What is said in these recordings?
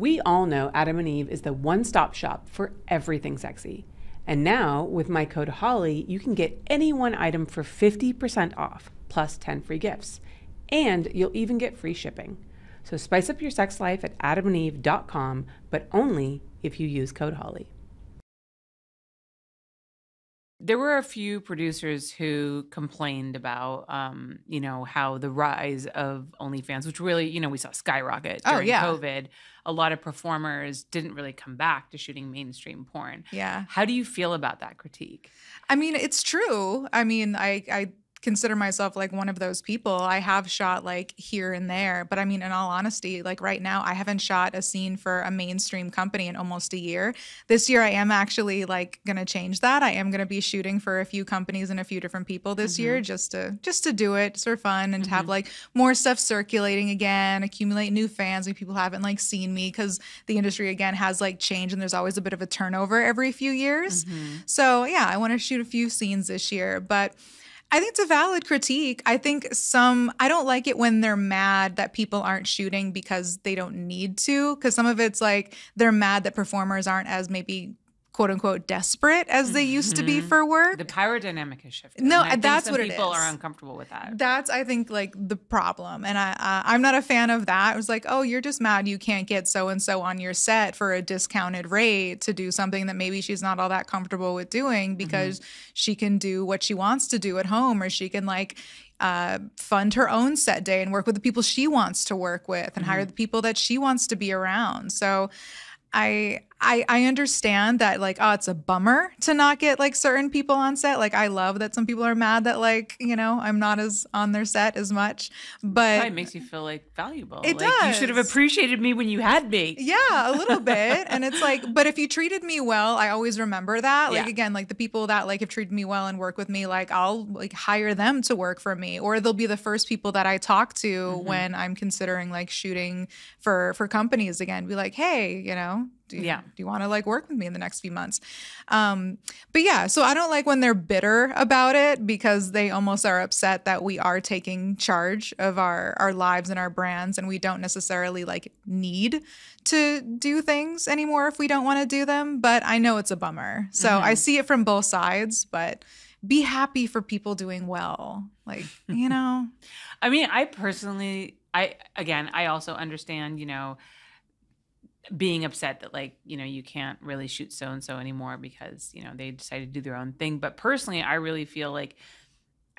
We all know Adam and Eve is the one stop shop for everything sexy. And now, with my code HOLLY, you can get any one item for 50% off, plus 10 free gifts. And you'll even get free shipping. So spice up your sex life at adamandeve.com, but only if you use code HOLLY. There were a few producers who complained about, um, you know, how the rise of OnlyFans, which really, you know, we saw skyrocket during Oh, during yeah. COVID. A lot of performers didn't really come back to shooting mainstream porn. Yeah. How do you feel about that critique? I mean, it's true. I mean, I I consider myself like one of those people. I have shot like here and there, but I mean, in all honesty, like right now, I haven't shot a scene for a mainstream company in almost a year. This year, I am actually like gonna change that. I am gonna be shooting for a few companies and a few different people this year, mm-hmm. just to just to do it, for fun, and to have mm-hmm. like more stuff circulating again, accumulate new fans. Like people haven't like seen me because the industry again has like changed, and there's always a bit of a turnover every few years. Mm-hmm. So yeah, I want to shoot a few scenes this year, but I think it's a valid critique. I think some I don't like it when they're mad that people aren't shooting because they don't need to because some of it's like they're mad that performers aren't as maybe quote unquote desperate as they used to be for work. The power dynamic has shifted. No, and I think that's what it people are uncomfortable with that. That's I think like the problem, and I uh, I'm not a fan of that. It was like, oh, you're just mad you can't get so and so on your set for a discounted rate to do something that maybe she's not all that comfortable with doing because she can do what she wants to do at home, or she can like uh, fund her own set day and work with the people she wants to work with and hire the people that she wants to be around. So. I I I understand that like oh it's a bummer to not get like certain people on set. Like I love that some people are mad that like, you know, I'm not as on their set as much. But it makes you feel like valuable. It like you should have appreciated me when you had me. yeah, a little bit. And it's like, but if you treated me well, I always remember that. Like Yeah. again, like the people that like have treated me well and work with me, like I'll like hire them to work for me, or they'll be the first people that I talk to Mm-hmm. when I'm considering like shooting for for companies again. Be like, hey, you know, do you, Yeah. do you want to like work with me in the next few months? Um, but yeah, so I don't like when they're bitter about it because they almost are upset that we are taking charge of our our lives and our brands and we don't necessarily like need to do things anymore if we don't want to do them. But I know it's a bummer. So I see it from both sides, but be happy for people doing well. Like, you know, I mean, I personally, I again, I also understand, you know, being upset that like, you know, you can't really shoot so and so anymore because, you know, they decided to do their own thing. But personally, I really feel like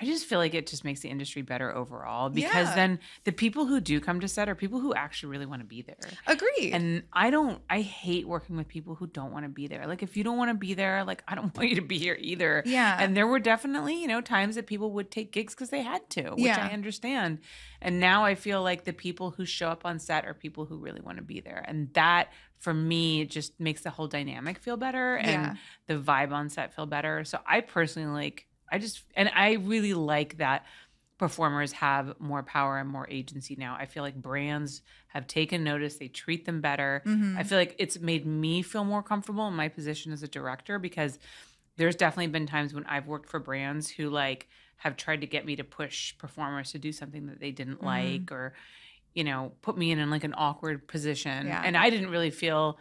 I just feel like it just makes the industry better overall because Yeah. then the people who do come to set are people who actually really want to be there. Agree. And I don't, I hate working with people who don't want to be there. Like, if you don't want to be there, like, I don't want you to be here either. Yeah. And there were definitely, you know, times that people would take gigs because they had to, which Yeah. I understand. And now I feel like the people who show up on set are people who really want to be there. And that, for me, just makes the whole dynamic feel better and Yeah. the vibe on set feel better. So I personally like, I just, and I really like that performers have more power and more agency now. I feel like brands have taken notice, they treat them better. Mm-hmm. I feel like it's made me feel more comfortable in my position as a director because there's definitely been times when I've worked for brands who like have tried to get me to push performers to do something that they didn't Mm-hmm. like or you know, put me in, in like an awkward position. Yeah. And I didn't really feel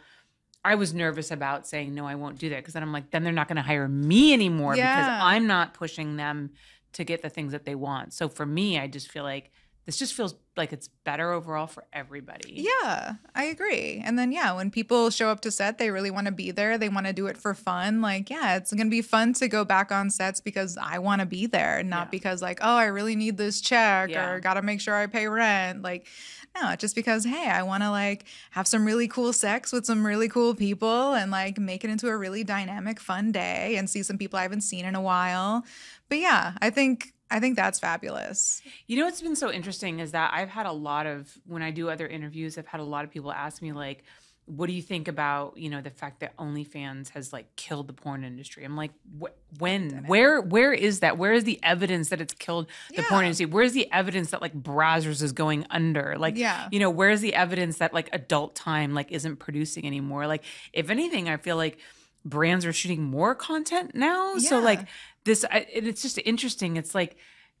I was nervous about saying no, I won't do that because then I'm like, then they're not going to hire me anymore because I'm not pushing them to get the things that they want. So for me, I just feel like this just feels like it's better overall for everybody. Yeah, I agree. And then yeah, when people show up to set, they really want to be there. They want to do it for fun. Like, yeah, it's going to be fun to go back on sets because I want to be there, not Yeah. because like, oh, I really need this check Yeah. or got to make sure I pay rent. Like, no, just because hey, I want to like have some really cool sex with some really cool people and like make it into a really dynamic fun day and see some people I haven't seen in a while. But yeah, I think I think that's fabulous. You know what's been so interesting is that I've had a lot of when I do other interviews, I've had a lot of people ask me like, "What do you think about you know the fact that OnlyFans has like killed the porn industry?" I'm like, "Wh- "When? Where? Where is that? Where is the evidence that it's killed the porn industry? Where's the evidence that like Brazzers is going under? Like, Yeah. you know, where's the evidence that like Adult Time like isn't producing anymore? Like, if anything, I feel like." brands are shooting more content now so like this I, and it's just interesting. It's like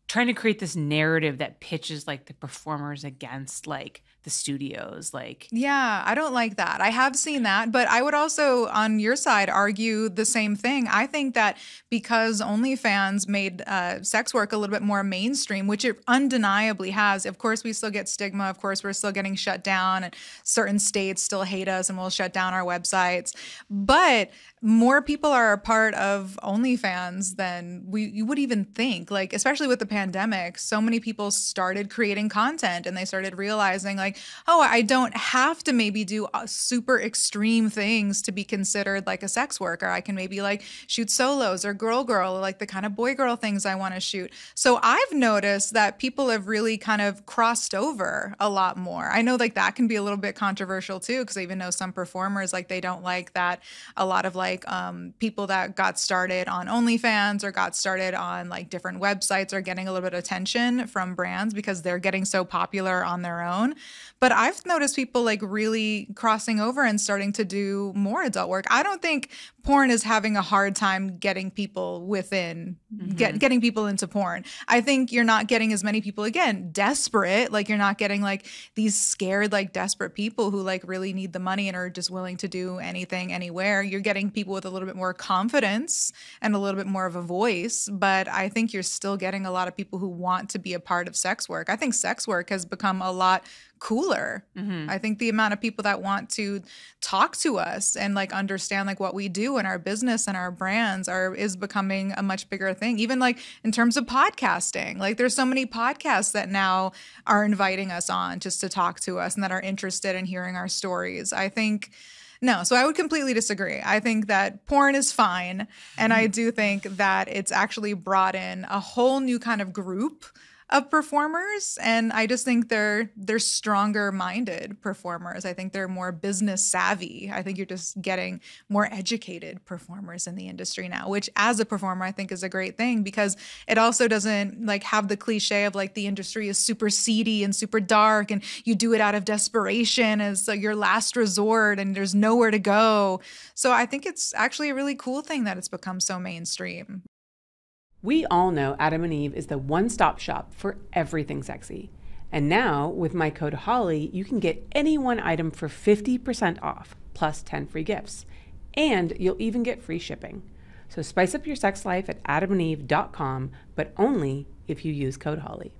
trying to create this narrative that pitches like the performers against like the studios. Like, yeah, I don't like that. I have seen that, but I would also, on your side, argue the same thing. I think that because OnlyFans made uh, sex work a little bit more mainstream, which it undeniably has. Of course, we still get stigma. Of course, we're still getting shut down, and certain states still hate us and will shut down our websites. But more people are a part of OnlyFans than we you would even think. Like, especially with the pandemic, so many people started creating content and they started realizing, like, oh, I don't have to maybe do uh, super extreme things to be considered like a sex worker. I can maybe like shoot solos or girl girl, like the kind of boy girl things I want to shoot. So I've noticed that people have really kind of crossed over a lot more. I know like that can be a little bit controversial too, because I even know some performers like they don't like that a lot of like like um, people that got started on OnlyFans or got started on like different websites are getting a little bit of attention from brands because they're getting so popular on their own. But I've noticed people like really crossing over and starting to do more adult work. I don't think porn is having a hard time getting people within mm-hmm. get, getting people into porn. I think you're not getting as many people again desperate. Like you're not getting like these scared like desperate people who like really need the money and are just willing to do anything anywhere. You're getting people with a little bit more confidence and a little bit more of a voice. But I think you're still getting a lot of people who want to be a part of sex work. I think sex work has become a lot cooler. Mm-hmm. I think the amount of people that want to talk to us and like understand like what we do in our business and our brands are is becoming a much bigger thing. Even like in terms of podcasting. Like there's so many podcasts that now are inviting us on just to talk to us and that are interested in hearing our stories. I think no, so I would completely disagree. I think that porn is fine. And I mm-hmm. do think that it's actually brought in a whole new kind of group of performers and i just think they're they're stronger minded performers. I think they're more business savvy. I think you're just getting more educated performers in the industry now which as a performer i think is a great thing because it also doesn't like have the cliche of like the industry is super seedy and super dark and you do it out of desperation as like your last resort and there's nowhere to go. So i think it's actually a really cool thing that it's become so mainstream we all know Adam and Eve is the one stop shop for everything sexy. And now, with my code HOLLY, you can get any one item for 50% off, plus 10 free gifts. And you'll even get free shipping. So spice up your sex life at adamandeve.com, but only if you use code HOLLY.